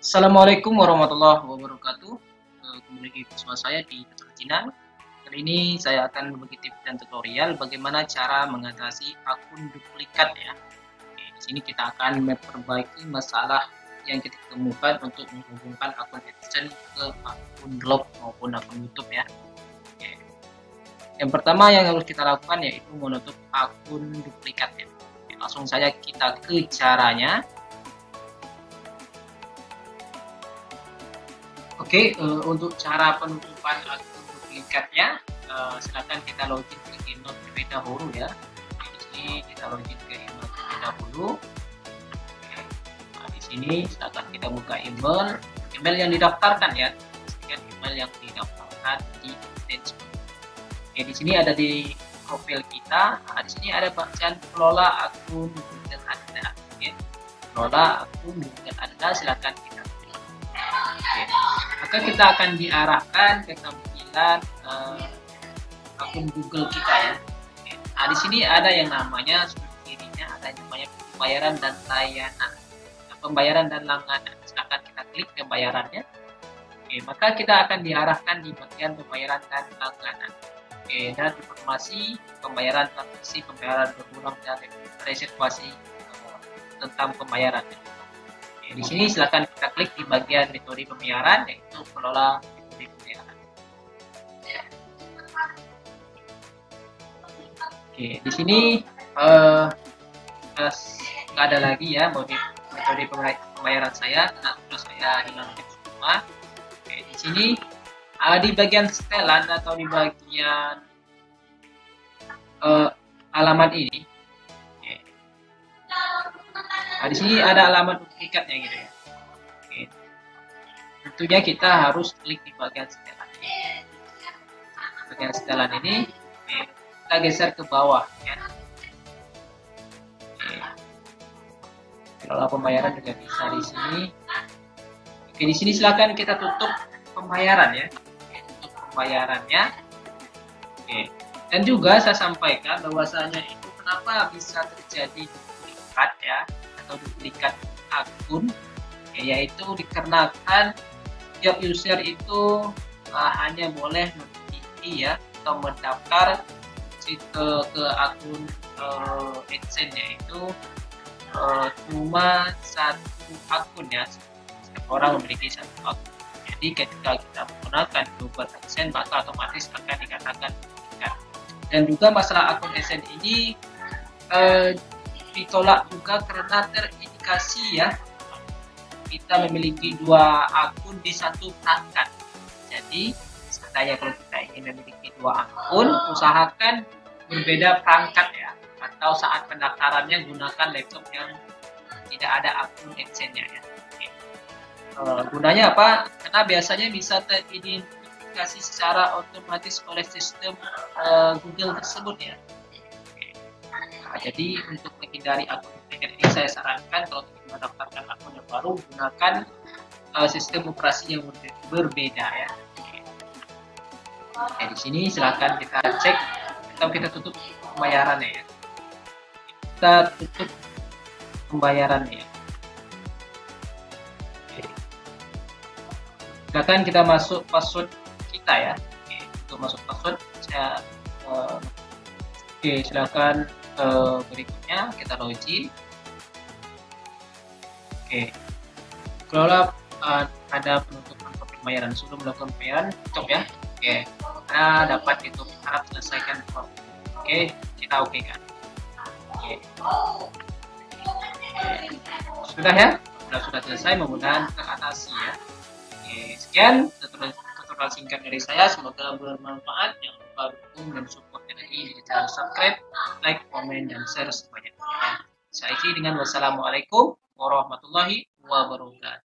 Assalamualaikum warahmatullahi wabarakatuh. Eh, kembali lagi bersama saya di Tutor Cina. Kali ini saya akan berbagi tips dan tutorial bagaimana cara mengatasi akun duplikat ya. Di sini kita akan memperbaiki masalah yang kita temukan untuk menghubungkan akun AdSense ke akun blog maupun akun YouTube ya. Yang pertama yang harus kita lakukan yaitu menutup akun duplikat ya. Langsung saja kita ke caranya. Oke, uh, untuk cara penutupan akun duplikatnya, uh, silakan kita login ke email terlebih dahulu ya. Di sini kita login ke email terlebih dahulu. Nah, di sini silakan kita buka email, email yang didaftarkan ya. Pastikan email yang didaftarkan di attachment. Oke, di sini ada di profil kita. Nah, di sini ada bacaan kelola akun Google Anda. Oke, kelola akun Google Anda silakan kita. Maka kita akan diarahkan ke tampilan uh, akun Google kita ya. Nah, di sini ada yang namanya seperti ada yang namanya pembayaran dan layanan. Nah, pembayaran dan langganan. Silakan kita klik pembayarannya. Oke, maka kita akan diarahkan di bagian pembayaran dan langganan. Oke, dan informasi pembayaran transaksi, pembayaran berulang dan reservasi uh, tentang pembayarannya di sini silakan kita klik di bagian metode pembayaran yaitu kelola metode pembayaran. Oke, di sini uh, ada lagi ya metode metode pembayaran saya karena sudah saya hilangkan semua. Oke, di sini uh, di bagian setelan atau di bagian uh, alamat ini Nah, di sini ada alamat duplikatnya gitu ya. Oke. Tentunya kita harus klik di bagian setelan. Bagian setelan ini, oke. kita geser ke bawah ya. Oke. Kalau pembayaran juga bisa di sini. Oke, di sini silakan kita tutup pembayaran ya. tutup pembayarannya. Oke. Dan juga saya sampaikan bahwasanya itu kenapa bisa terjadi duplikat ya atau duplikat akun yaitu dikarenakan setiap user itu uh, hanya boleh memiliki ya atau mendaftar ke, ke akun uh, AdSense yaitu uh, cuma satu akun ya. Setiap orang memiliki satu akun. Jadi ketika kita menggunakan Google AdSense maka otomatis akan dikatakan dan juga masalah akun AdSense ini uh, ditolak juga karena terindikasi ya kita memiliki dua akun di satu perangkat. Jadi seandainya kalau kita ingin memiliki dua akun, usahakan berbeda perangkat ya. Atau saat pendaftarannya gunakan laptop yang tidak ada akun AdSense-nya ya. E, gunanya apa? Karena biasanya bisa teridentifikasi secara otomatis oleh sistem e, Google tersebut ya. Nah, jadi untuk menghindari akun ini saya sarankan kalau ingin mendaftarkan akun yang baru gunakan uh, sistem operasi yang berbeda ya. Oke, di sini silahkan kita cek atau kita tutup pembayarannya ya. Kita tutup pembayarannya. Ya. Silakan kita masuk password kita ya. Oke, untuk masuk password saya uh, Oke, silakan uh, berikutnya kita login oke. Kelola uh, ada penutupan pembayaran. Sebelum melakukan pembayaran tutup ya. Oke. Karena dapat itu harap selesaikan. Oke kita oke. Kan oke. Sudah ya? Sudah sudah selesai. Mudah-mudahan teratasi ya. Oke sekian. Tutorial singkat dari saya. Semoga bermanfaat. Jangan lupa dukung dan support ini di channel subscribe like, komen, dan share sebanyak-banyaknya. Saya dengan wassalamualaikum warahmatullahi wabarakatuh.